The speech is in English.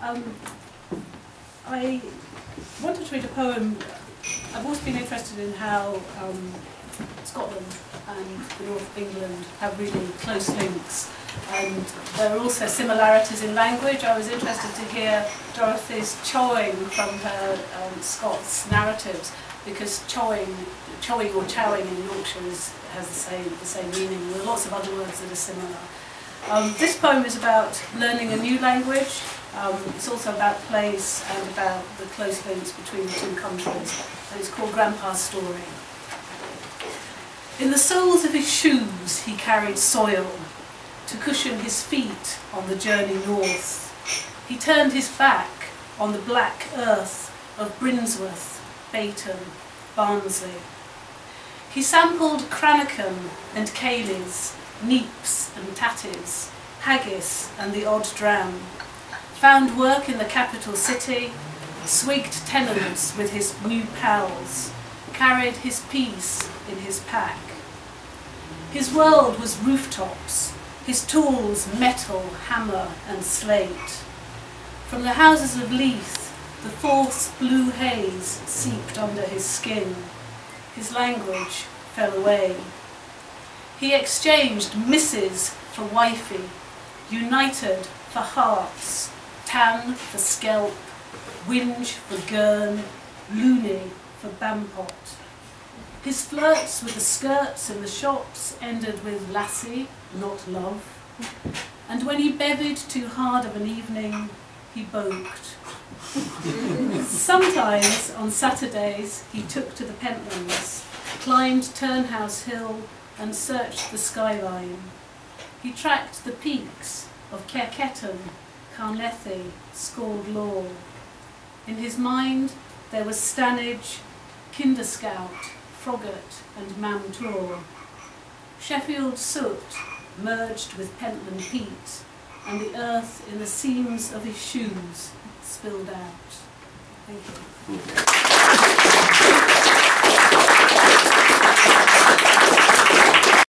Um, I wanted to read a poem. I've always been interested in how um, Scotland and the north of England have really close links. And there are also similarities in language. I was interested to hear Dorothy's chowing from her um, Scots narratives because chowing, chowing or chowing in Yorkshire is, has the same, the same meaning. There are lots of other words that are similar. Um, this poem is about learning a new language. Um, it's also about place and about the close links between the two countries. And it's called Grandpa's Story. In the soles of his shoes he carried soil to cushion his feet on the journey north. He turned his back on the black earth of Brinsworth, Baton, Barnsley. He sampled Cranachan and Ceilidhs, Neeps and Tatties, Haggis and the odd dram, found work in the capital city, swigged tenements with his new pals, carried his piece in his pack. His world was rooftops, his tools metal, hammer and slate. From the houses of Leith, the false blue haze seeped under his skin. His language fell away. He exchanged misses for wifey, united for hearts, tan for scalp, whinge for gurn, loony for bampot. His flirts with the skirts in the shops ended with lassie, not love. And when he bevied too hard of an evening, he boked. Sometimes on Saturdays he took to the Pentlands, climbed Turnhouse Hill and searched the skyline. He tracked the peaks of Caerketton, Carnethy, Scald Law. In his mind there was Stanage, Kinder Scout, Froggatt and Mam Tor. Sheffield soot merged with Pentland peat, and the earth in the seams of his shoes spilled out. Thank you.